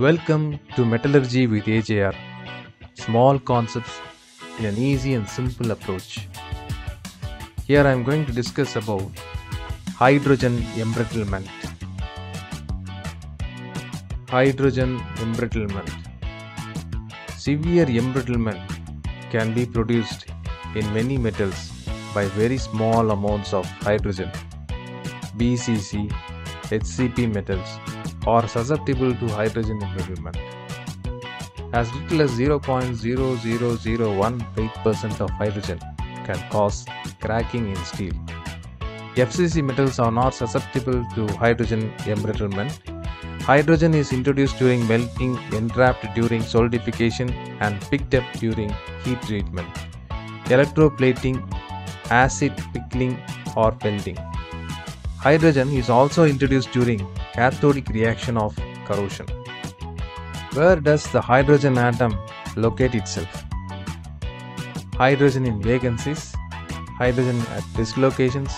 Welcome to Metallurgy with AJR. Small concepts in an easy and simple approach. Here I am going to discuss about hydrogen embrittlement. Hydrogen embrittlement. Severe embrittlement can be produced in many metals by very small amounts of hydrogen. BCC, HCP metals are susceptible to hydrogen embrittlement. As little as 0.0001% of hydrogen can cause cracking in steel. FCC metals are not susceptible to hydrogen embrittlement. Hydrogen is introduced during melting, entrapped during solidification, and picked up during heat treatment, electroplating, acid pickling, or welding. Hydrogen is also introduced during cathodic reaction of corrosion. Where does the hydrogen atom locate itself? Hydrogen in vacancies, hydrogen at dislocations,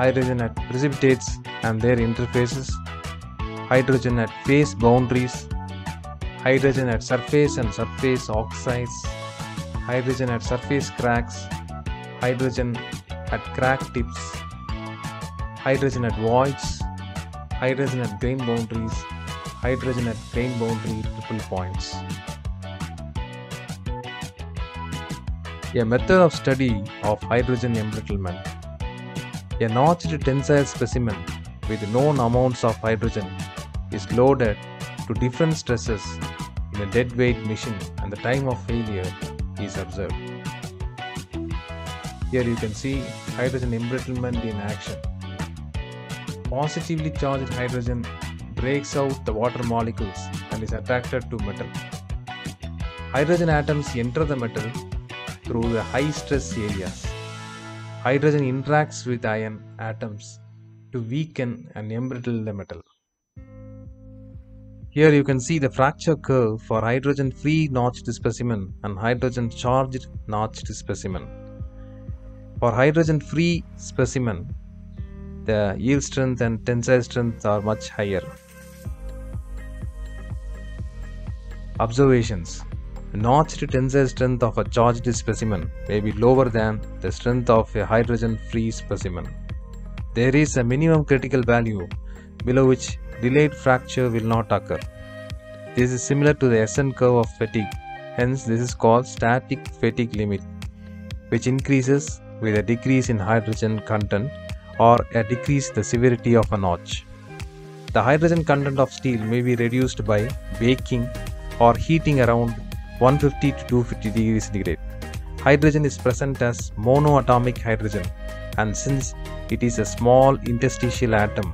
hydrogen at precipitates and their interfaces, hydrogen at phase boundaries, hydrogen at surface and surface oxides, hydrogen at surface cracks, hydrogen at crack tips, hydrogen at voids, hydrogen at grain boundaries, hydrogen at grain boundary triple points. A method of study of hydrogen embrittlement. A notched tensile specimen with known amounts of hydrogen is loaded to different stresses in a dead weight machine and the time of failure is observed. Here you can see hydrogen embrittlement in action. Positively charged hydrogen breaks out the water molecules and is attracted to metal. Hydrogen atoms enter the metal through the high stress areas. Hydrogen interacts with iron atoms to weaken and embrittle the metal. Here you can see the fracture curve for hydrogen free notched specimen and hydrogen charged notched specimen. For hydrogen free specimen, the yield strength and tensile strength are much higher. Observations Notched tensile strength of a charged specimen may be lower than the strength of a hydrogen free specimen. There is a minimum critical value below which delayed fracture will not occur. This is similar to the SN curve of fatigue, hence, this is called static fatigue limit, which increases with a decrease in hydrogen content or decrease the severity of a notch. The hydrogen content of steel may be reduced by baking or heating around 150 to 250 degrees centigrade. Hydrogen is present as monoatomic hydrogen and since it is a small interstitial atom,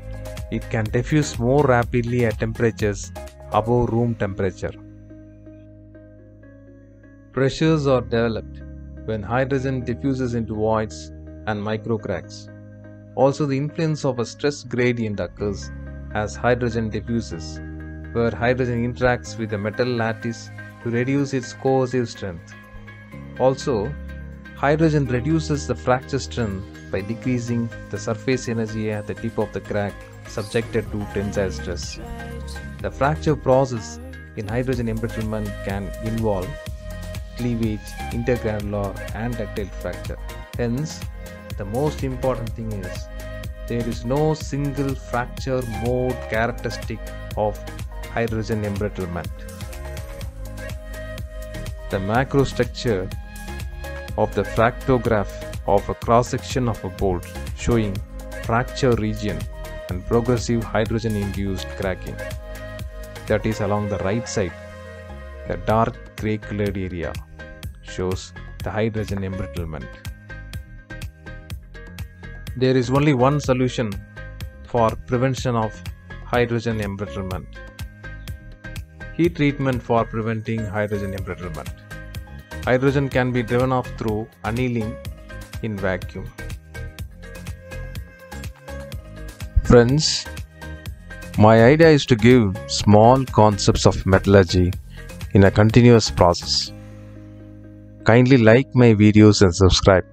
it can diffuse more rapidly at temperatures above room temperature. Pressures are developed when hydrogen diffuses into voids and microcracks. Also, the influence of a stress gradient occurs as hydrogen diffuses, where hydrogen interacts with the metal lattice to reduce its cohesive strength. Also, hydrogen reduces the fracture strength by decreasing the surface energy at the tip of the crack subjected to tensile stress. The fracture process in hydrogen embrittlement can involve cleavage, intergranular, and ductile fracture. Hence, the most important thing is there is no single fracture mode characteristic of hydrogen embrittlement. The macrostructure of the fractograph of a cross section of a bolt showing fracture region and progressive hydrogen induced cracking. That is along the right side. The dark grey colored area shows the hydrogen embrittlement. There is only one solution for prevention of hydrogen embrittlement. Heat treatment for preventing hydrogen embrittlement. Hydrogen can be driven off through annealing in vacuum. Friends, my idea is to give small concepts of metallurgy in a continuous process. Kindly like my videos and subscribe.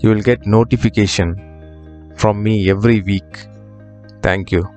You will get notification from me every week. Thank you.